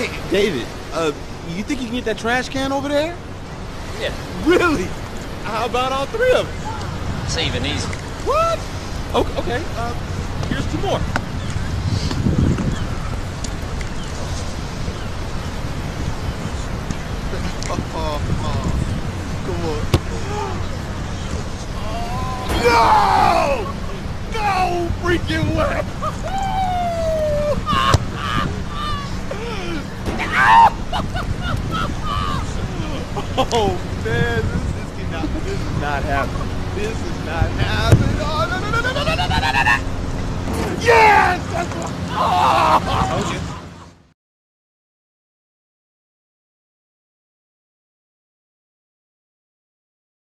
David, uh, you think you can get that trash can over there? Yeah. Really? How about all three of them? It's even easy. What? Okay, okay. Uh, here's two more. No! No freaking way! Oh man, this, is not this is not happening. This is not happening. Oh no no no no no no no no no! Yes! That's what. Oh! oh.